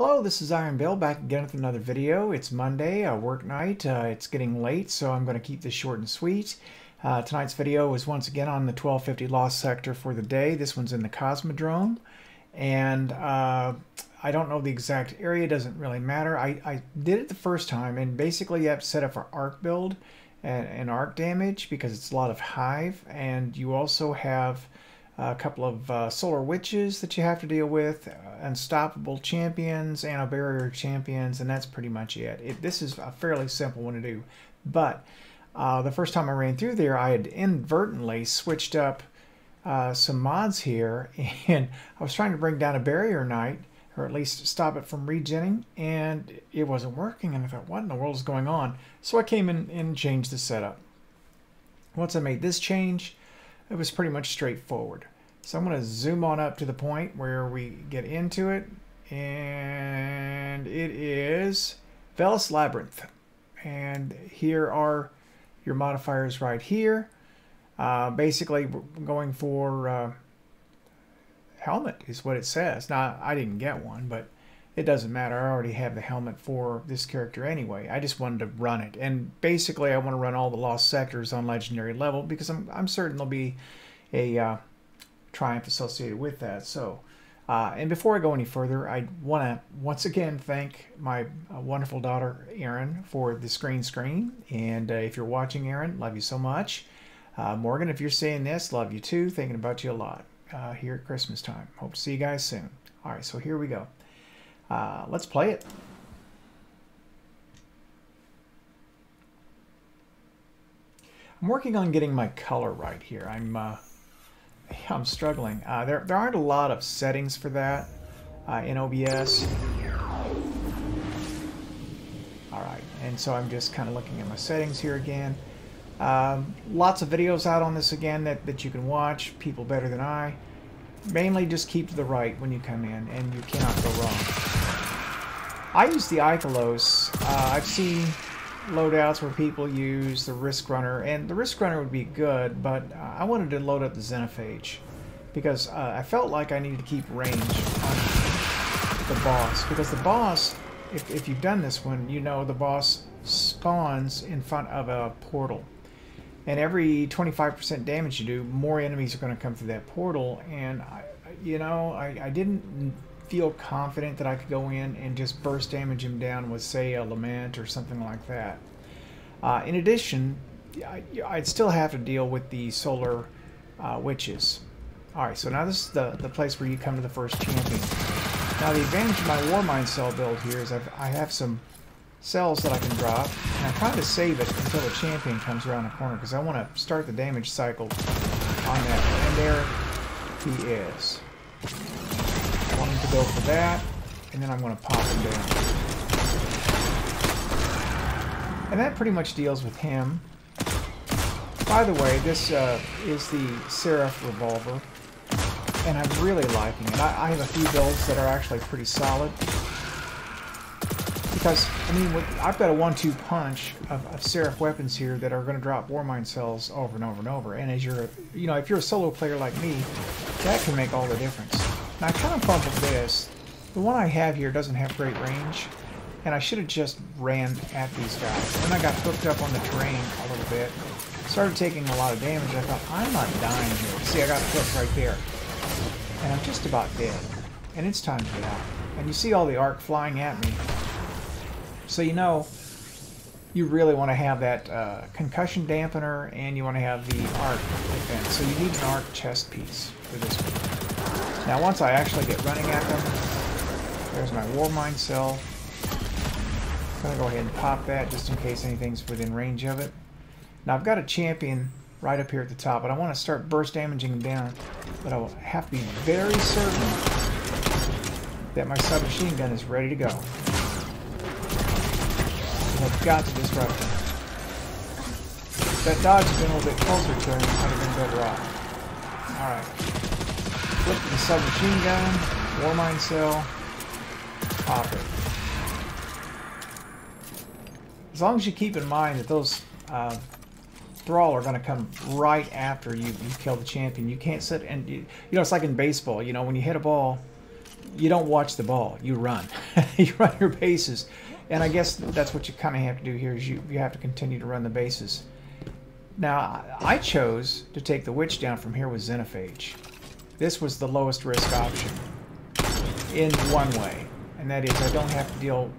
Hello, this is Iron Bill back again with another video. It's Monday, a work night. Uh, it's getting late, so I'm going to keep this short and sweet. Uh, tonight's video is once again on the 1250 lost Sector for the day. This one's in the Cosmodrome, and uh, I don't know the exact area. doesn't really matter. I, I did it the first time, and basically you have to set up for arc build and, and arc damage because it's a lot of hive, and you also have a couple of uh, solar witches that you have to deal with, uh, unstoppable champions, anti-barrier champions, and that's pretty much it. it. This is a fairly simple one to do, but uh, the first time I ran through there, I had inadvertently switched up uh, some mods here, and I was trying to bring down a barrier knight, or at least stop it from regenning, and it wasn't working, and I thought, what in the world is going on? So I came in and changed the setup. Once I made this change, it was pretty much straightforward. So I'm going to zoom on up to the point where we get into it. And it is Veles Labyrinth. And here are your modifiers right here. Uh, basically, going for uh, helmet is what it says. Now, I didn't get one, but it doesn't matter. I already have the helmet for this character anyway. I just wanted to run it. And basically, I want to run all the lost sectors on legendary level because I'm, I'm certain there'll be a uh, triumph associated with that. So, uh, and before I go any further, I want to once again thank my uh, wonderful daughter, Erin, for the screen screen. And uh, if you're watching, Erin, love you so much. Uh, Morgan, if you're seeing this, love you too. Thinking about you a lot uh, here at Christmas time. Hope to see you guys soon. All right, so here we go. Let's play it. I'm working on getting my color right here. I'm uh, I'm struggling. Uh, there, there aren't a lot of settings for that uh, in OBS. Alright, and so I'm just kind of looking at my settings here again. Um, lots of videos out on this again that, that you can watch, people better than I. Mainly just keep to the right when you come in, and you cannot go wrong. I use the Ikelos. Uh, I've seen loadouts where people use the Risk Runner, and the Risk Runner would be good, but I wanted to load up the Xenophage because uh, I felt like I needed to keep range on the boss because the boss, if, if you've done this one, you know the boss spawns in front of a portal. And every 25% damage you do, more enemies are going to come through that portal. And, I, you know, I, I didn't feel confident that I could go in and just burst damage him down with, say, a Lament or something like that. Uh, in addition, I, would still have to deal with the Solar uh, Witches. Alright, so now this is the, the place where you come to the first champion. Now the advantage of my Warmind cell build here is I've, I have some cells that I can drop, and I'm trying to save it until the champion comes around the corner, because I want to start the damage cycle on that. And there he is I want him to go for that, and then I'm going to pop him down. And that pretty much deals with him. By the way, this uh, is the Seraph revolver, and I'm really liking it. I, I, have a few builds that are actually pretty solid. Because, I mean, with, I've got a one-two punch of, of Seraph weapons here that are going to drop Warmind cells over and over and over. And as you're, you know, if you're a solo player like me, that can make all the difference. Now I kind of fumbled this. The one I have here doesn't have great range, and I should have just ran at these guys. Then I got hooked up on the terrain a little bit, started taking a lot of damage. I thought, I'm not dying here. See, I got hooked right there. And I'm just about dead. And it's time to get out. And you see all the arc flying at me. So you know, you really want to have that uh, concussion dampener and you want to have the arc defense. So you need an arc chest piece for this one. Now once I actually get running at them, there's my Warmind cell. I'm going to go ahead and pop that just in case anything's within range of it. Now I've got a champion right up here at the top, but I want to start burst damaging him down. But I will have to be very certain that my submachine gun is ready to go. I've got to disrupt him. If that dodge had been a little bit closer to him, I'd have been better off. Alright. Flip the submachine gun, Warmind cell, pop it. As long as you keep in mind that those uh, Thrall are going to come right after you, you kill the champion. You can't sit and, you, you know, it's like in baseball, you know, when you hit a ball, you don't watch the ball. You run. you run your bases. And I guess that's what you kind of have to do here is you, you have to continue to run the bases. Now, I chose to take the witch down from here with Xenophage. This was the lowest risk option in one way, and that is I don't have to deal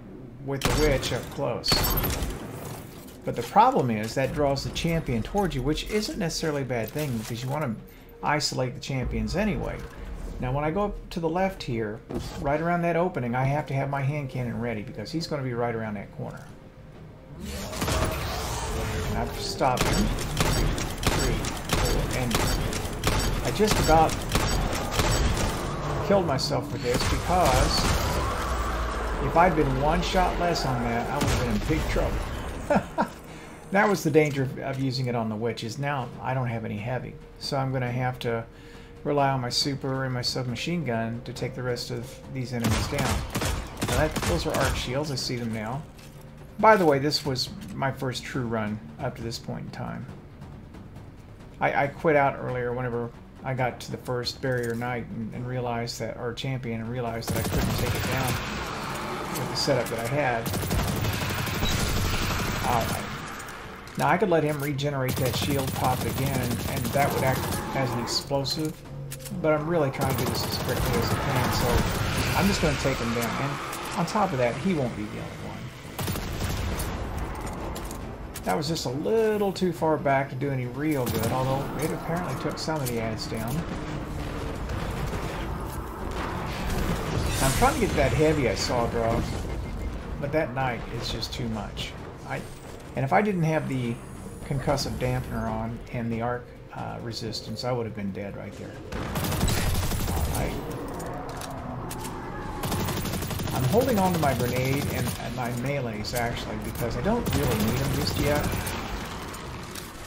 with the witch up close. But the problem is that draws the champion towards you, which isn't necessarily a bad thing because you want to isolate the champions anyway. Now when I go up to the left here, right around that opening, I have to have my hand cannon ready because he's going to be right around that corner. And I've stopped him. Three, four, and I just about killed myself with this because if I'd been one shot less on that, I would have been in big trouble. that was the danger of using it on the witches. Now I don't have any heavy, so I'm going to have to rely on my super and my submachine gun to take the rest of these enemies down. That, those are arc shields, I see them now. By the way, this was my first true run up to this point in time. I, I quit out earlier whenever I got to the first barrier knight and, and, realized that, our champion, and realized that I couldn't take it down with the setup that I had. Oh Alright. Now I could let him regenerate that shield, pop again, and, that would act as an explosive but I'm really trying to do this as quickly as I can, so I'm just going to take him down. And on top of that, he won't be the only one. That was just a little too far back to do any real good, although it apparently took some of the ads down. I'm trying to get that heavy I saw draw, but that knight is just too much. I, And if I didn't have the concussive dampener on and the arc uh, resistance, I would have been dead right there. Alright. I'm holding on to my grenade and, and, my melees, actually, because I don't really need them just yet.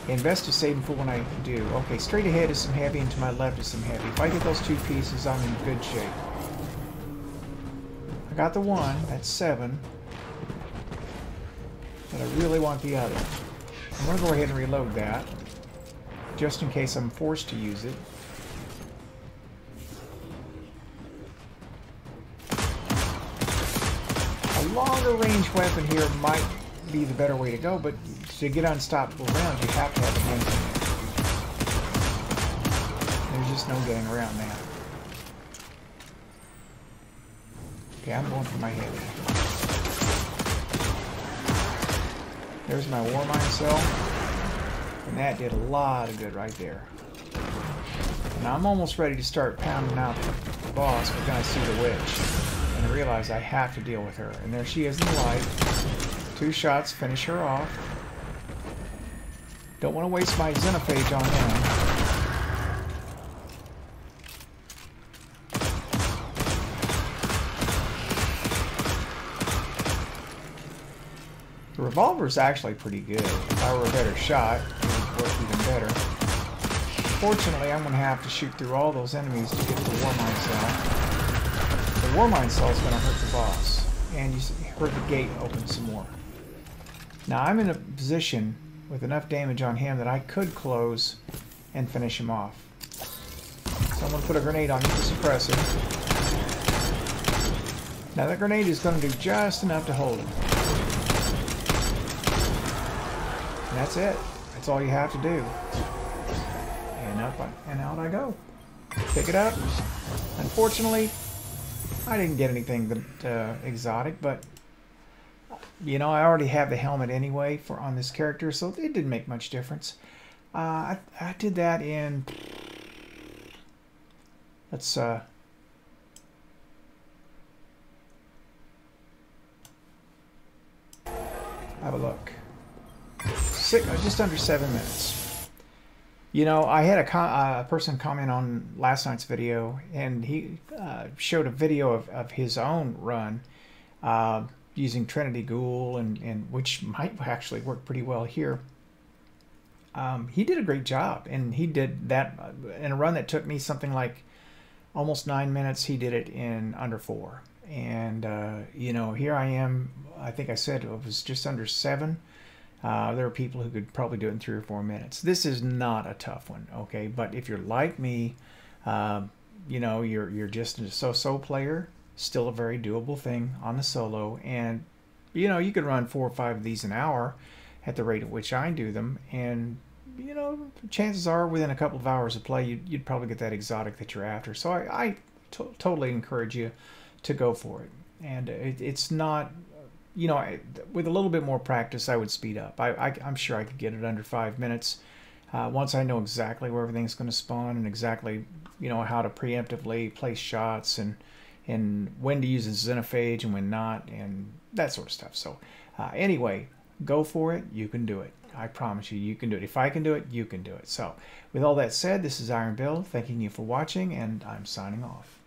Invest to save them for when I do. Okay, straight ahead is some heavy, and to my left is some heavy. If I get those two pieces, I'm in good shape. I got the one, that's seven. I really want the other. I'm going to go ahead and reload that just in case I'm forced to use it. A longer range weapon here might be the better way to go, but to get unstoppable rounds, you have to have a hand There's just no getting around that. Okay, I'm going for my heavy. There's my Warmind cell. And that did a lot of good right there. Now I'm almost ready to start pounding out the boss, but then I see the witch. And I realize I have to deal with her. And there she is in the light. Two shots, finish her off. Don't want to waste my xenophage on him. The revolver is actually pretty good. If I were a better shot, it would work even better. Fortunately, I'm going to have to shoot through all those enemies to get to the Warmind cell. The Warmind cell is going to hurt the boss, and you heard the gate open some more. Now, I'm in a position with enough damage on him that I could close and finish him off. So I'm going to put a grenade on him to suppress him. Now that grenade is going to do just enough to hold him. And that's it. That's all you have to do. And up and out I go. Pick it up. Unfortunately, I didn't get anything that uh, exotic, but you know, I already have the helmet anyway for on this character, so it didn't make much difference. Uh, I, I did that in. Let's uh, have a look six, uh, just under seven minutes. You know, I had a, uh, a person comment on last night's video, and he uh, showed a video of, of his own run uh, using Trinity Ghoul, and, and which might actually work pretty well here. Um, he did a great job, and he did that uh, in a run that took me something like almost nine minutes. He did it in under four, and uh, you know, here I am. I think I said it was just under seven uh, there are people who could probably do it in three or four minutes. This is not a tough one, okay? But if you're like me, uh, you know, you're you're just a so-so player, still a very doable thing on the solo. And, you know, you could run four or five of these an hour at the rate at which I do them. And, you know, chances are within a couple of hours of play, you'd, you'd probably get that exotic that you're after. So I, I totally encourage you to go for it. And it, it's not, you know, I, with a little bit more practice, I would speed up. I, am sure I could get it under five minutes. Uh, once I know exactly where everything's going to spawn and exactly, you know, how to preemptively place shots and and when to use a xenophage and when not and that sort of stuff. So uh, anyway, go for it. You can do it. I promise you, you can do it. If I can do it, you can do it. So with all that said, this is Iron Bill thanking you for watching and I'm signing off.